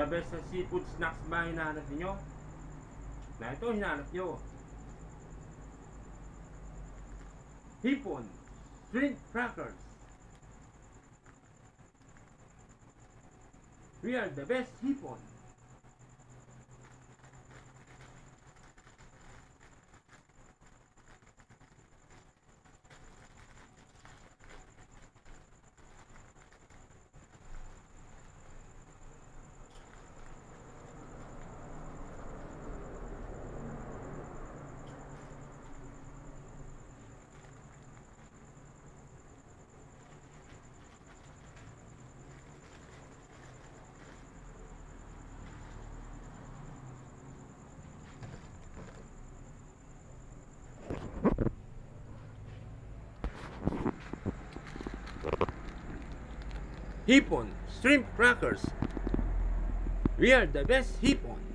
The best sa seafood snacks ba hinahanap niyo? Na ito hinahanap niyo. Hipon, shrimp crackers. We are the best hipon. Hipon, shrimp crackers. We are the best hipon.